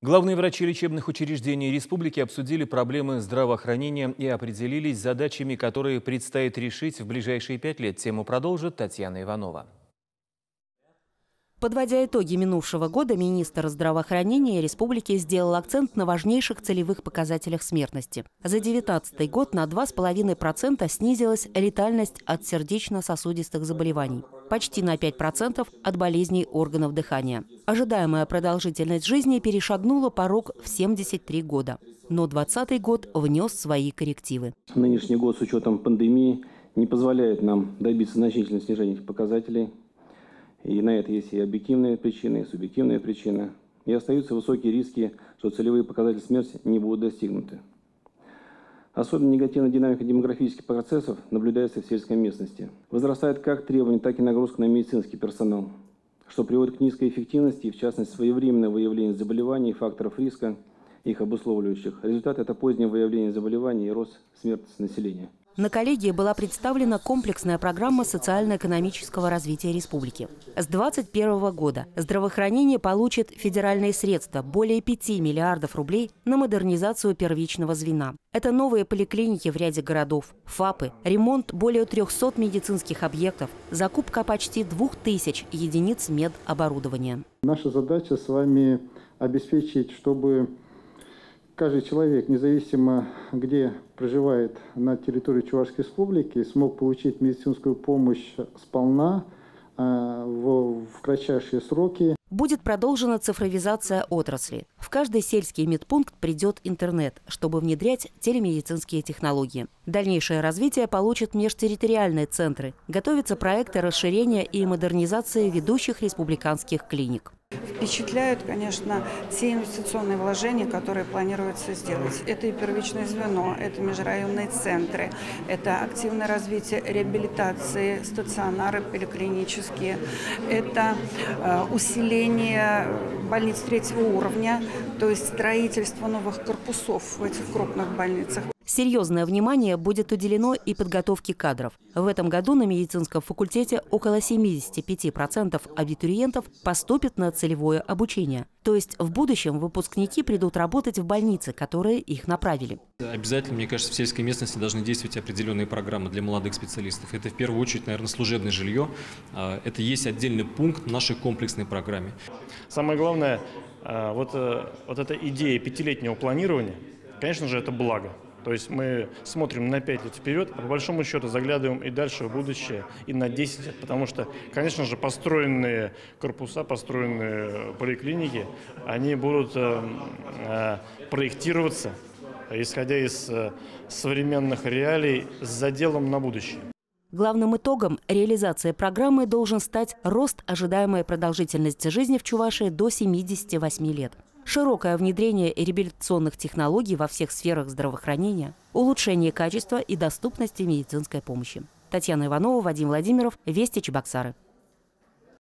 Главные врачи лечебных учреждений республики обсудили проблемы здравоохранения и определились задачами, которые предстоит решить в ближайшие пять лет. Тему продолжит Татьяна Иванова. Подводя итоги минувшего года, министр здравоохранения республики сделал акцент на важнейших целевых показателях смертности. За 2019 год на 2,5% снизилась летальность от сердечно-сосудистых заболеваний. Почти на 5% от болезней органов дыхания. Ожидаемая продолжительность жизни перешагнула порог в 73 года. Но 2020 год внес свои коррективы. Нынешний год с учетом пандемии не позволяет нам добиться значительного снижения показателей. И на это есть и объективные причины, и субъективные причины. И остаются высокие риски, что целевые показатели смерти не будут достигнуты. Особенно негативная динамика демографических процессов наблюдается в сельской местности. Возрастает как требования, так и нагрузка на медицинский персонал, что приводит к низкой эффективности и, в частности, своевременное выявление заболеваний и факторов риска, их обусловливающих. Результат – это позднее выявление заболеваний и рост смертности населения. На коллегии была представлена комплексная программа социально-экономического развития республики. С 2021 года здравоохранение получит федеральные средства – более 5 миллиардов рублей на модернизацию первичного звена. Это новые поликлиники в ряде городов, ФАПы, ремонт более 300 медицинских объектов, закупка почти 2000 единиц медоборудования. Наша задача с вами обеспечить, чтобы каждый человек, независимо где проживает на территории Чувашской республики, смог получить медицинскую помощь сполна э, в, в кратчайшие сроки. Будет продолжена цифровизация отрасли. В каждый сельский медпункт придет интернет, чтобы внедрять телемедицинские технологии. Дальнейшее развитие получат межтерриториальные центры. Готовятся проекты расширения и модернизации ведущих республиканских клиник. Впечатляют, конечно, те инвестиционные вложения, которые планируется сделать. Это и первичное звено, это межрайонные центры, это активное развитие реабилитации, стационары поликлинические, это э, усиление больниц третьего уровня, то есть строительство новых корпусов в этих крупных больницах. Серьезное внимание будет уделено и подготовке кадров. В этом году на медицинском факультете около 75% абитуриентов поступят на целевое обучение. То есть в будущем выпускники придут работать в больнице, которые их направили. Обязательно, мне кажется, в сельской местности должны действовать определенные программы для молодых специалистов. Это в первую очередь, наверное, служебное жилье. А, это есть отдельный пункт в нашей комплексной программе. Самое главное, а, вот, э, вот эта идея пятилетнего планирования, конечно же, это благо. То есть мы смотрим на 5 лет вперед, а по большому счету заглядываем и дальше в будущее, и на 10 лет. Потому что, конечно же, построенные корпуса, построенные поликлиники, они будут э, э, проектироваться, исходя из э, современных реалий, с заделом на будущее. Главным итогом реализации программы должен стать рост ожидаемой продолжительности жизни в Чувашии до 78 лет широкое внедрение реабилитационных технологий во всех сферах здравоохранения, улучшение качества и доступности медицинской помощи. Татьяна Иванова, Вадим Владимиров, Вести Чебоксары.